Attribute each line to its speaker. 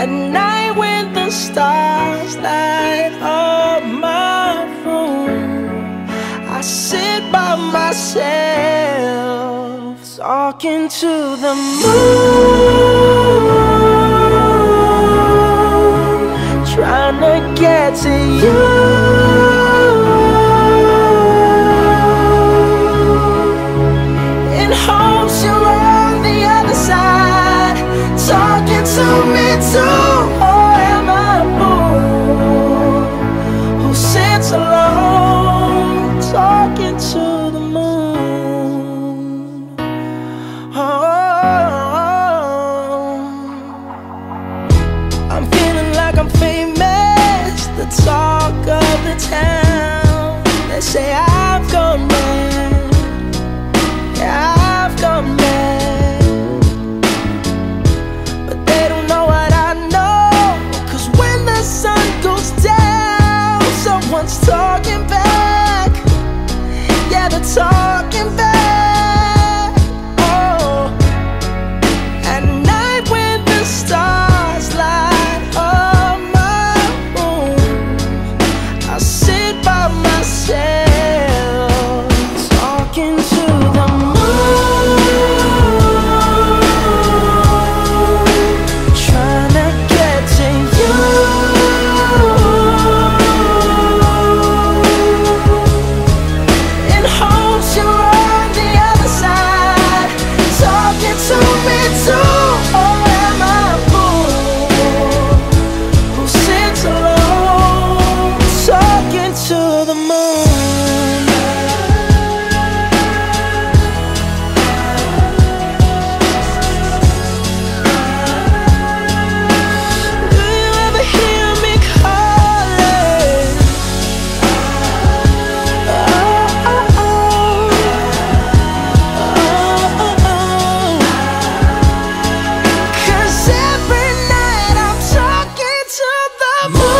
Speaker 1: At night when the stars light up my room I sit by myself talking to the moon Trying to get to you. town. They say I amor.